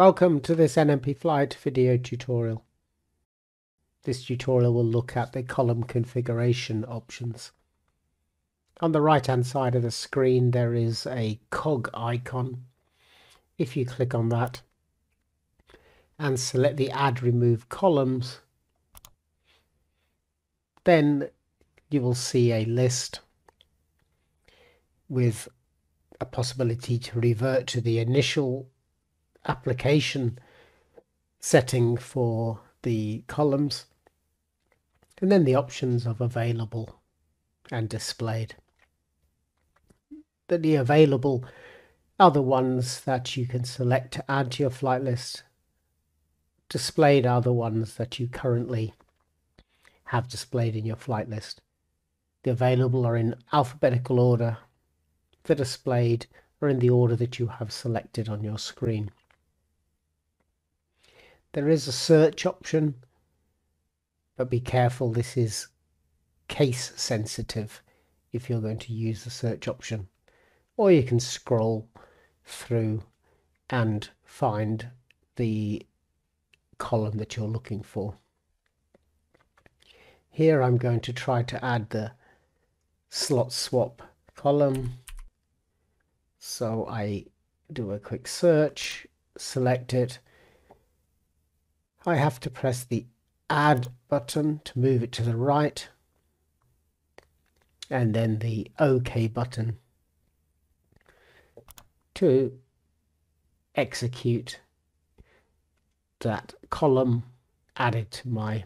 Welcome to this NMP Flight video tutorial. This tutorial will look at the column configuration options. On the right hand side of the screen there is a cog icon. If you click on that and select the add remove columns then you will see a list with a possibility to revert to the initial application setting for the columns and then the options of available and displayed. The available are the ones that you can select to add to your flight list. Displayed are the ones that you currently have displayed in your flight list. The available are in alphabetical order. The displayed are in the order that you have selected on your screen. There is a search option, but be careful, this is case sensitive if you're going to use the search option. Or you can scroll through and find the column that you're looking for. Here I'm going to try to add the slot swap column. So I do a quick search, select it, I have to press the add button to move it to the right and then the OK button to execute that column added to my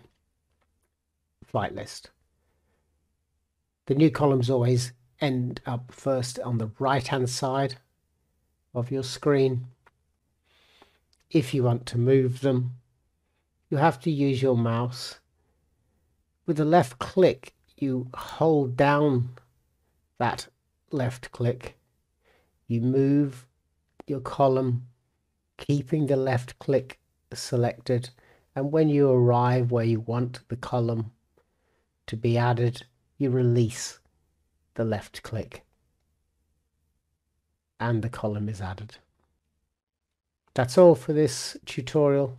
flight list. The new columns always end up first on the right hand side of your screen. If you want to move them you have to use your mouse. With the left click, you hold down that left click. You move your column, keeping the left click selected. And when you arrive where you want the column to be added, you release the left click and the column is added. That's all for this tutorial.